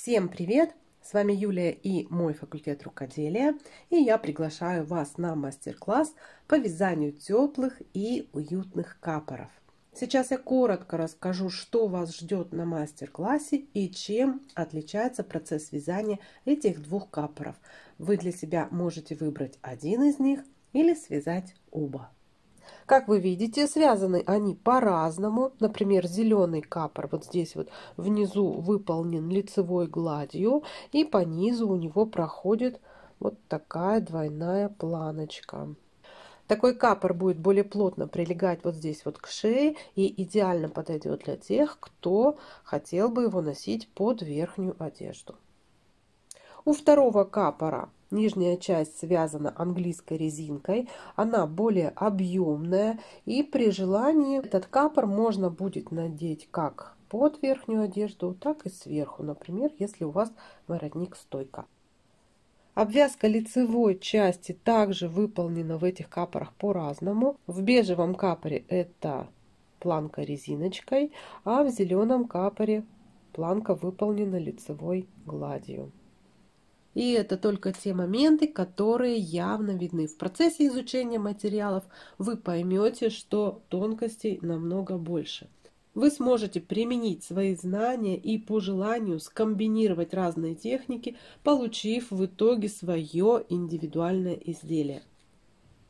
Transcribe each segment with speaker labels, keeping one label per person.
Speaker 1: Всем привет! С вами Юлия и мой факультет рукоделия. И я приглашаю вас на мастер-класс по вязанию теплых и уютных капоров. Сейчас я коротко расскажу, что вас ждет на мастер-классе и чем отличается процесс вязания этих двух капоров. Вы для себя можете выбрать один из них или связать оба. Как вы видите, связаны они по-разному. Например, зеленый капор вот здесь вот внизу выполнен лицевой гладью, и по низу у него проходит вот такая двойная планочка. Такой капор будет более плотно прилегать вот здесь вот к шее и идеально подойдет для тех, кто хотел бы его носить под верхнюю одежду. У второго капора Нижняя часть связана английской резинкой, она более объемная и при желании этот капор можно будет надеть как под верхнюю одежду, так и сверху, например, если у вас воротник стойка. Обвязка лицевой части также выполнена в этих капорах по-разному. В бежевом капоре это планка резиночкой, а в зеленом капоре планка выполнена лицевой гладью. И это только те моменты, которые явно видны. В процессе изучения материалов вы поймете, что тонкостей намного больше. Вы сможете применить свои знания и по желанию скомбинировать разные техники, получив в итоге свое индивидуальное изделие.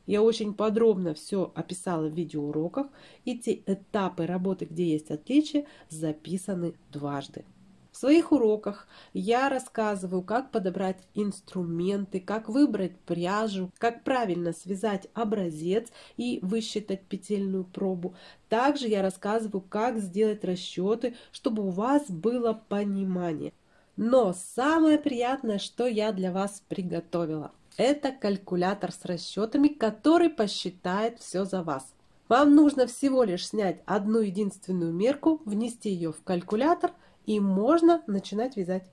Speaker 1: Я очень подробно все описала в видеоуроках, и те этапы работы, где есть отличия, записаны дважды. В своих уроках я рассказываю, как подобрать инструменты, как выбрать пряжу, как правильно связать образец и высчитать петельную пробу. Также я рассказываю, как сделать расчеты, чтобы у вас было понимание. Но самое приятное, что я для вас приготовила, это калькулятор с расчетами, который посчитает все за вас. Вам нужно всего лишь снять одну единственную мерку, внести ее в калькулятор – и можно начинать вязать.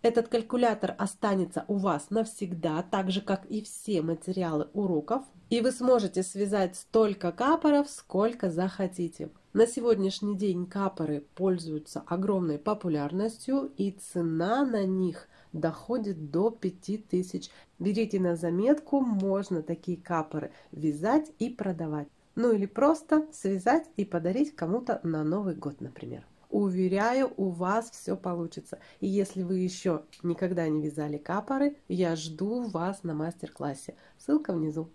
Speaker 1: Этот калькулятор останется у вас навсегда, так же как и все материалы уроков, и вы сможете связать столько капоров, сколько захотите. На сегодняшний день капоры пользуются огромной популярностью, и цена на них доходит до 5000. Берите на заметку, можно такие капоры вязать и продавать. Ну или просто связать и подарить кому-то на Новый год, например. Уверяю, у вас все получится. И если вы еще никогда не вязали капоры, я жду вас на мастер-классе. Ссылка внизу.